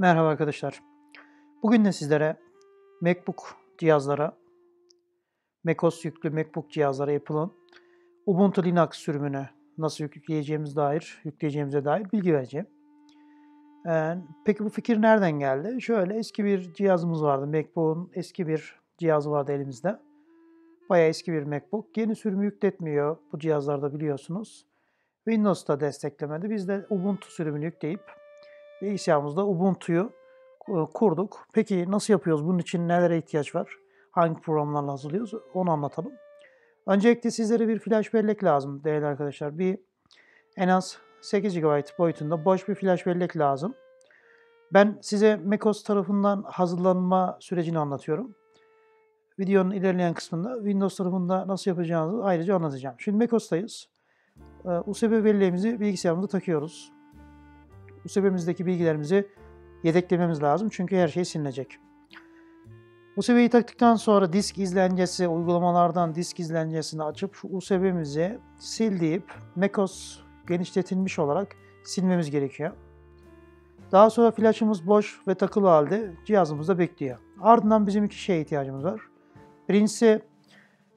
Merhaba arkadaşlar. Bugün de sizlere MacBook cihazlara, macOS yüklü MacBook cihazlara yapılan Ubuntu Linux sürümünü nasıl yükleyeceğimiz dair, yükleyeceğimize dair bilgi vereceğim. Ee, peki bu fikir nereden geldi? Şöyle eski bir cihazımız vardı. MacBook'un eski bir cihazı vardı elimizde. Bayağı eski bir MacBook. Yeni sürümü yükletmiyor bu cihazlarda biliyorsunuz. Windows'ta desteklemedi. Biz de Ubuntu sürümünü yükleyip bilgisayarımızda Ubuntu'yu e, kurduk. Peki nasıl yapıyoruz? Bunun için nelere ihtiyaç var? Hangi programlarla hazırlıyoruz? Onu anlatalım. Öncelikle sizlere bir flash bellek lazım değerli arkadaşlar. Bir en az 8 GB boyutunda boş bir flash bellek lazım. Ben size macOS tarafından hazırlanma sürecini anlatıyorum. Videonun ilerleyen kısmında Windows tarafında nasıl yapacağınızı ayrıca anlatacağım. Şimdi macOS'tayız. E, USB belleğimizi bilgisayarımıza takıyoruz. USB'mizdeki bilgilerimizi yedeklememiz lazım çünkü her şey silinecek. USB'yi taktıktan sonra disk izlencesi, uygulamalardan disk izlencesini açıp şu USB'mizi sil deyip macOS genişletilmiş olarak silmemiz gerekiyor. Daha sonra flaşımız boş ve takılı halde cihazımızda bekliyor. Ardından bizim iki şeye ihtiyacımız var. Birincisi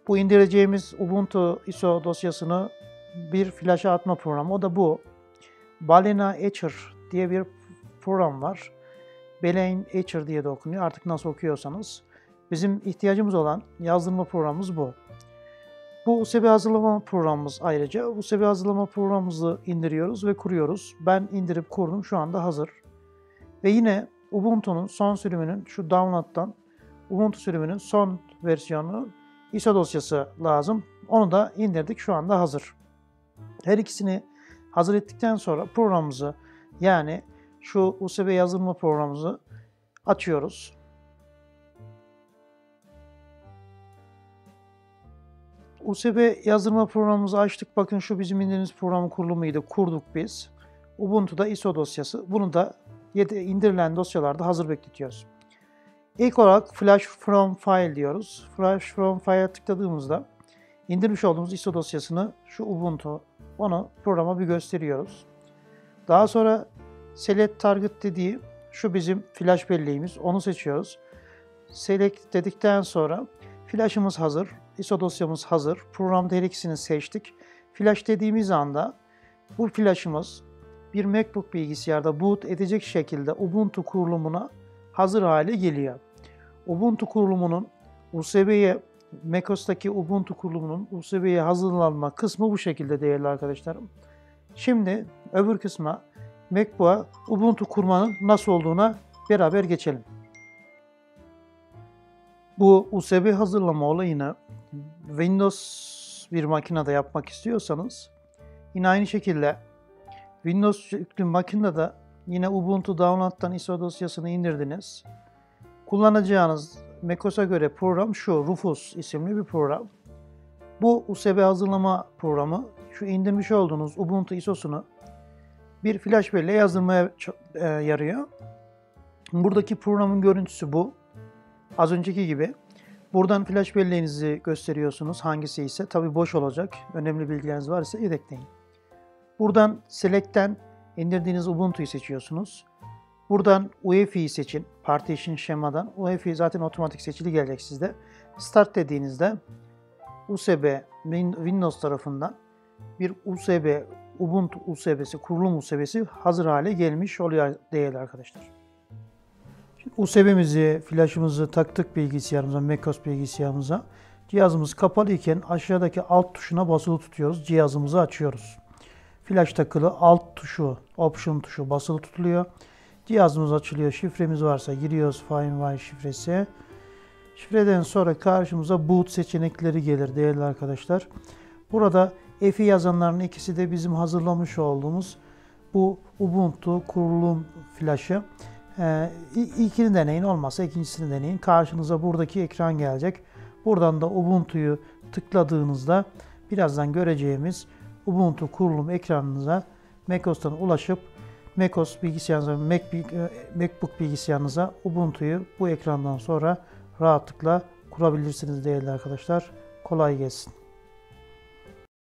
bu indireceğimiz Ubuntu ISO dosyasını bir flaşa atma programı. O da bu. Balena Etcher diye bir program var. Belen Etcher diye de okunuyor. Artık nasıl okuyorsanız. Bizim ihtiyacımız olan yazdırma programımız bu. Bu USB hazırlama programımız ayrıca. USB hazırlama programımızı indiriyoruz ve kuruyoruz. Ben indirip kurdum. Şu anda hazır. Ve yine Ubuntu'nun son sürümünün şu download'dan Ubuntu sürümünün son versiyonu ISO dosyası lazım. Onu da indirdik. Şu anda hazır. Her ikisini hazır ettikten sonra programımızı yani şu USB yazılma programımızı açıyoruz. USB yazdırma programımızı açtık. Bakın şu bizim indirdiğimiz programın kurulumuydu. Kurduk biz. Ubuntu'da ISO dosyası. Bunu da indirilen dosyalarda hazır bekletiyoruz. İlk olarak Flash from File diyoruz. Flash from File'a tıkladığımızda indirmiş olduğumuz ISO dosyasını şu Ubuntu onu programa bir gösteriyoruz. Daha sonra Select Target dediği şu bizim flash belleğimiz. Onu seçiyoruz. Select dedikten sonra flash'ımız hazır. ISO dosyamız hazır. Programda her ikisini seçtik. Flash dediğimiz anda bu flash'ımız bir MacBook bilgisayarda boot edecek şekilde Ubuntu kurulumuna hazır hale geliyor. Ubuntu kurulumunun USB'ye macOS'taki Ubuntu kurulumunun USB'ye hazırlanma kısmı bu şekilde değerli arkadaşlarım. Şimdi öbür kısma MacBook'a Ubuntu kurmanın nasıl olduğuna beraber geçelim. Bu USB hazırlama olayını Windows bir makinede yapmak istiyorsanız yine aynı şekilde Windows yüklü makinede yine Ubuntu Download'dan ISO dosyasını indirdiniz. Kullanacağınız macOS'a göre program şu, Rufus isimli bir program. Bu USB hazırlama programı şu indirmiş olduğunuz Ubuntu ISO'sunu bir flash belleğe yazdırmaya e, yarıyor. Buradaki programın görüntüsü bu. Az önceki gibi. Buradan flash belleğinizi gösteriyorsunuz. Hangisi ise tabi boş olacak. Önemli bilgileriniz varsa yedekleyin. Buradan Select'ten indirdiğiniz Ubuntu'yu seçiyorsunuz. Buradan UEFI'yi seçin. Partition şemadan. UEFI zaten otomatik seçili gelecek sizde. Start dediğinizde USB Windows tarafından bir USB Ubuntu USB'si, kurulum USB'si hazır hale gelmiş oluyor değerli arkadaşlar. Şimdi USB'mizi, flaşımızı taktık bilgisayarımıza, macOS bilgisayarımıza. Cihazımız kapalı iken aşağıdaki alt tuşuna basılı tutuyoruz. Cihazımızı açıyoruz. Flash takılı alt tuşu, option tuşu basılı tutuluyor. Cihazımız açılıyor. Şifremiz varsa giriyoruz FileWire şifresi. Şifreden sonra karşımıza boot seçenekleri gelir değerli arkadaşlar. Burada F'i yazanların ikisi de bizim hazırlamış olduğumuz bu Ubuntu kurulum flaşı. Ee, ilkini deneyin olmazsa ikincisini deneyin. Karşınıza buradaki ekran gelecek. Buradan da Ubuntu'yu tıkladığınızda birazdan göreceğimiz Ubuntu kurulum ekranınıza macOS'tan ulaşıp macOS bilgisayarınıza, Mac, e, MacBook bilgisayarınıza Ubuntu'yu bu ekrandan sonra rahatlıkla kurabilirsiniz değerli arkadaşlar. Kolay gelsin.